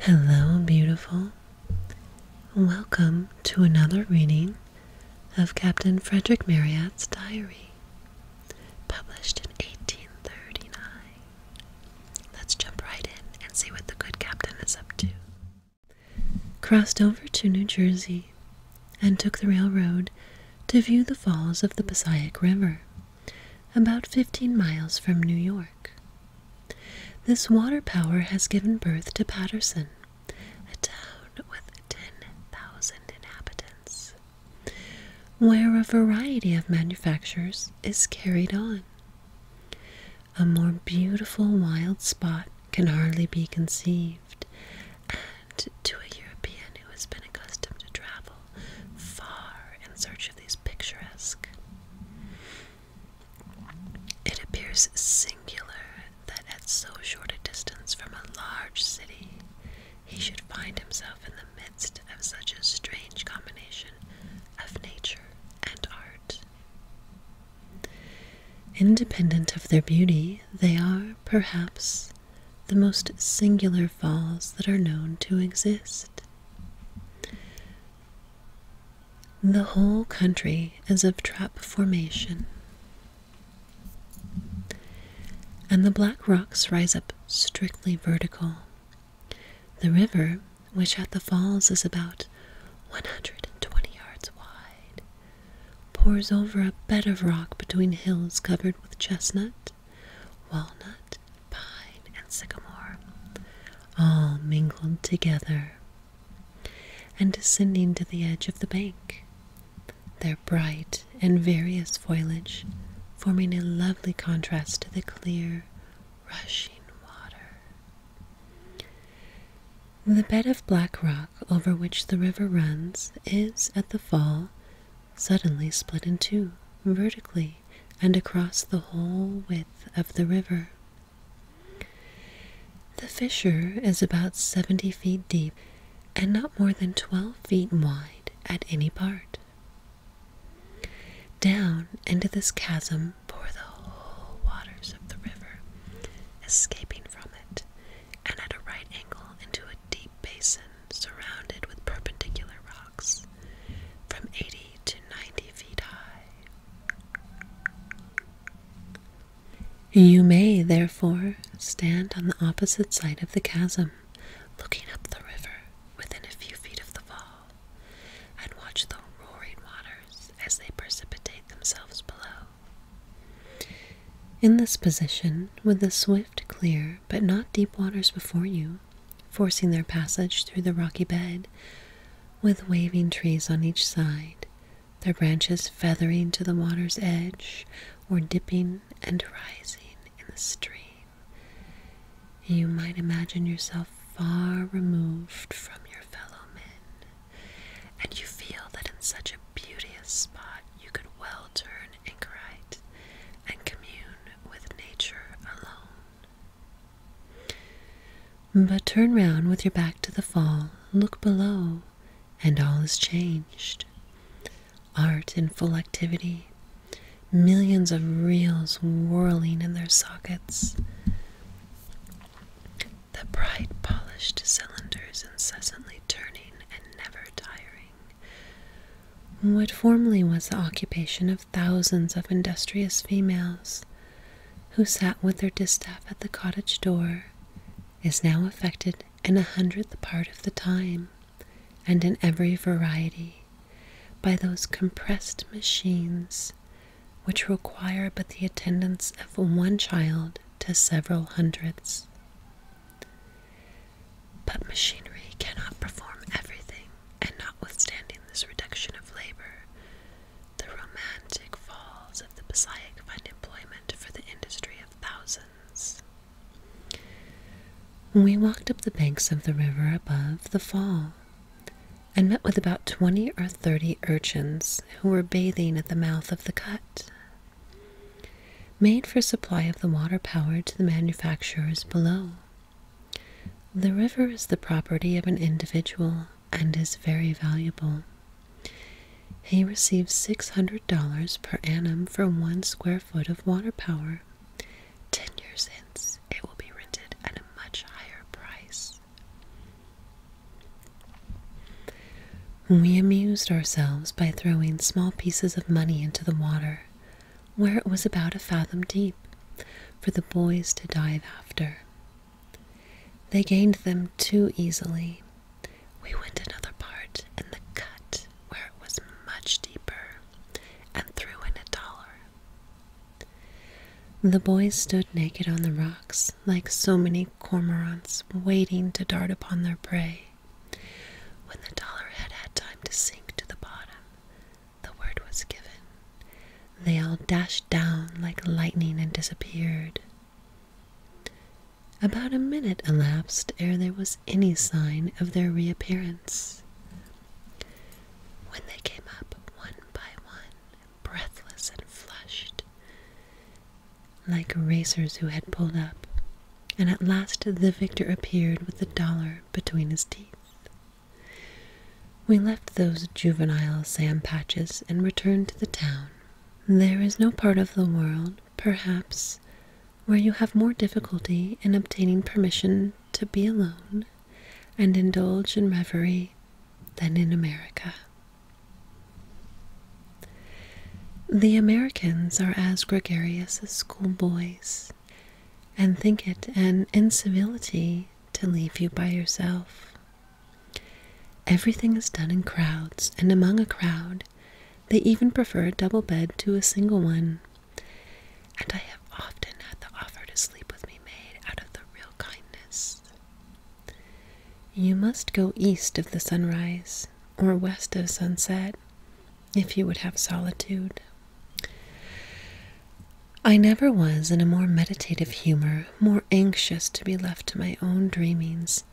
Hello, beautiful. Welcome to another reading of Captain Frederick Marryat's diary, published in 1839. Let's jump right in and see what the good captain is up to. Crossed over to New Jersey and took the railroad to view the falls of the Passaic River, about 15 miles from New York. This water power has given birth to Patterson, a town with 10,000 inhabitants, where a variety of manufactures is carried on. A more beautiful wild spot can hardly be conceived, and to a European who has been accustomed to travel far in search of these picturesque it appears singular that at so short a distance from a large city he should find himself in the midst of such a strange combination of nature and art. Independent of their beauty, they are, perhaps, the most singular falls that are known to exist. The whole country is of trap formation, and the black rocks rise up strictly vertical. The river, which at the falls is about 120 yards wide, pours over a bed of rock between hills covered with chestnut, walnut, pine, and sycamore, all mingled together, and descending to the edge of the bank, their bright and various foliage forming a lovely contrast to the clear, rushing water. The bed of black rock over which the river runs is, at the fall, suddenly split in two, vertically, and across the whole width of the river. The fissure is about seventy feet deep and not more than twelve feet wide at any part. Down into this chasm pour the whole waters of the river, escaping from it, and at a right angle into a deep basin surrounded with perpendicular rocks from 80 to 90 feet high. You may, therefore, stand on the opposite side of the chasm, looking up the river within a few feet of the fall, and watch the roaring waters as they precipitate themselves below. In this position, with the swift, clear, but not deep waters before you, forcing their passage through the rocky bed, with waving trees on each side, their branches feathering to the water's edge or dipping and rising in the stream, you might imagine yourself far removed from your fellow men, and you feel that in such a beauteous spot you could well turn anchorite and commune with nature alone. But turn round with your back to the fall, look below, and all is changed. Art in full activity, millions of reels whirling in their sockets, the bright polished cylinders incessantly turning and never tiring. What formerly was the occupation of thousands of industrious females who sat with their distaff at the cottage door is now effected in a hundredth part of the time and in every variety by those compressed machines which require but the attendance of one child to several hundreds. But machinery cannot perform everything, and notwithstanding this reduction of labor, the romantic falls of the Passaic find employment for the industry of thousands. We walked up the banks of the river above the fall and met with about twenty or thirty urchins who were bathing at the mouth of the cut. Made for supply of the water power to the manufacturers below. The river is the property of an individual and is very valuable. He receives $600 per annum for one square foot of water power. Ten years hence, it will be rented at a much higher price. We amused ourselves by throwing small pieces of money into the water, where it was about a fathom deep, for the boys to dive after. They gained them too easily. We went another part in the cut, where it was much deeper, and threw in a dollar. The boys stood naked on the rocks, like so many cormorants waiting to dart upon their prey. When the dollar sink to the bottom, the word was given. They all dashed down like lightning and disappeared. About a minute elapsed ere there was any sign of their reappearance. When they came up one by one, breathless and flushed, like racers who had pulled up, and at last the victor appeared with the dollar between his teeth. We left those juvenile Sam Patches and returned to the town. There is no part of the world, perhaps, where you have more difficulty in obtaining permission to be alone and indulge in reverie than in America. The Americans are as gregarious as schoolboys and think it an incivility to leave you by yourself. Everything is done in crowds, and among a crowd, they even prefer a double bed to a single one. And I have often had the offer to sleep with me made out of the real kindness. You must go east of the sunrise or west of sunset if you would have solitude. I never was in a more meditative humor, more anxious to be left to my own dreamings,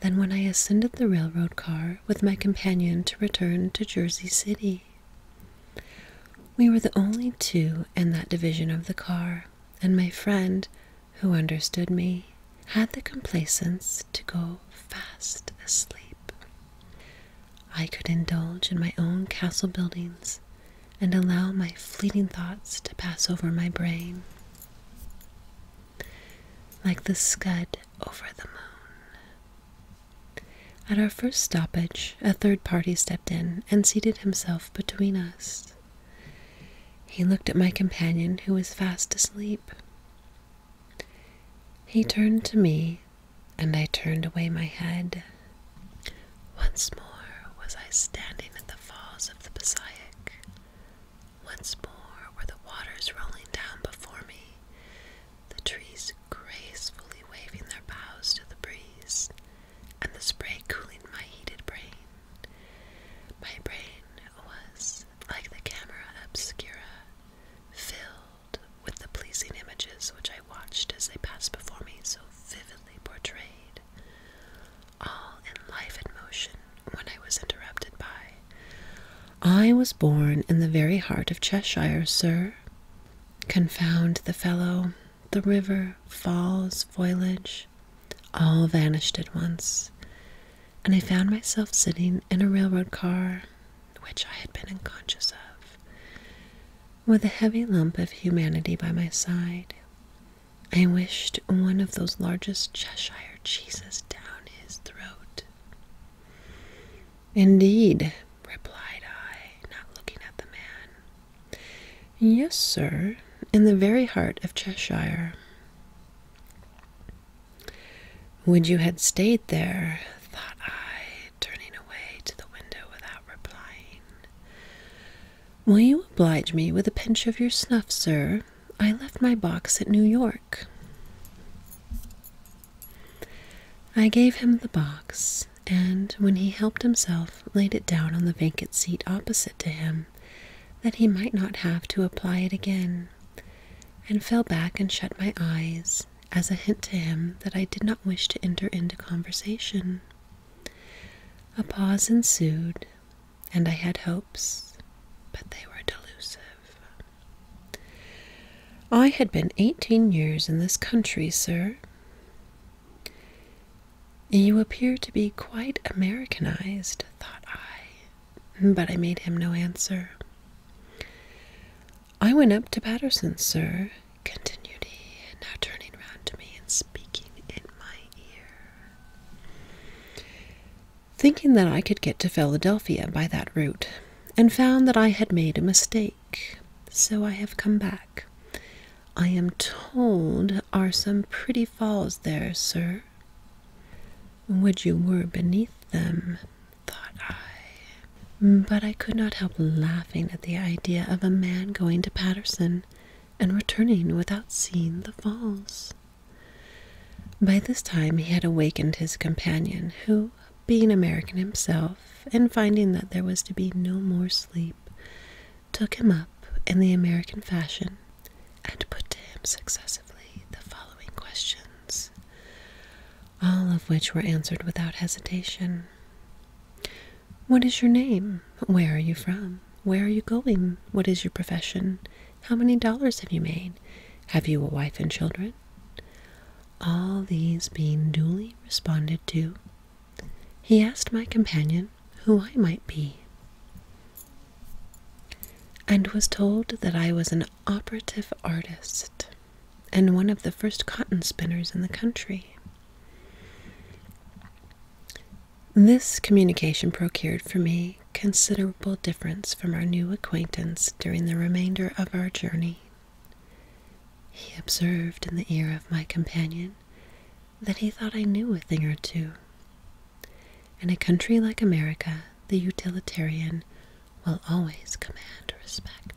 than when I ascended the railroad car with my companion to return to Jersey City. We were the only two in that division of the car, and my friend, who understood me, had the complacence to go fast asleep. I could indulge in my own castle buildings and allow my fleeting thoughts to pass over my brain like the scud over the. At our first stoppage, a third party stepped in and seated himself between us. He looked at my companion, who was fast asleep. He turned to me, and I turned away my head. Once more was I standing at the falls of the Passaic. Once more were the waters rolling down before me, the trees gracefully waving their boughs to the breeze, and the spray cooling my heated brain. My brain was like the camera obscura, filled with the pleasing images which I watched as they passed before me so vividly portrayed, all in life and motion when I was interrupted by I was born in the very heart of Cheshire, sir. Confound the fellow, the river, falls, foliage, all vanished at once, and I found myself sitting in a railroad car, which I had been unconscious of, with a heavy lump of humanity by my side. I wished one of those largest Cheshire cheeses down his throat. Indeed, replied I, not looking at the man. Yes, sir, in the very heart of Cheshire. Would you had stayed there, thought I, turning away to the window without replying. Will you oblige me with a pinch of your snuff, sir? I left my box at New York. I gave him the box, and when he helped himself, laid it down on the vacant seat opposite to him, that he might not have to apply it again, and fell back and shut my eyes, as a hint to him that I did not wish to enter into conversation. A pause ensued, and I had hopes, but they were delusive. I had been eighteen years in this country, sir. You appear to be quite Americanized, thought I, but I made him no answer. I went up to Patterson, sir, continued he, now turning round to me and speaking in my ear. thinking that I could get to Philadelphia by that route, and found that I had made a mistake, so I have come back. I am told are some pretty falls there, sir. Would you were beneath them. But I could not help laughing at the idea of a man going to Patterson and returning without seeing the falls. By this time he had awakened his companion, who, being American himself, and finding that there was to be no more sleep, took him up in the American fashion and put to him successively the following questions, all of which were answered without hesitation. What is your name? Where are you from? Where are you going? What is your profession? How many dollars have you made? Have you a wife and children? All these being duly responded to, he asked my companion who I might be, and was told that I was an operative artist and one of the first cotton spinners in the country. This communication procured for me considerable difference from our new acquaintance during the remainder of our journey. He observed in the ear of my companion that he thought I knew a thing or two. In a country like America, the utilitarian will always command respect.